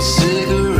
a cigarette.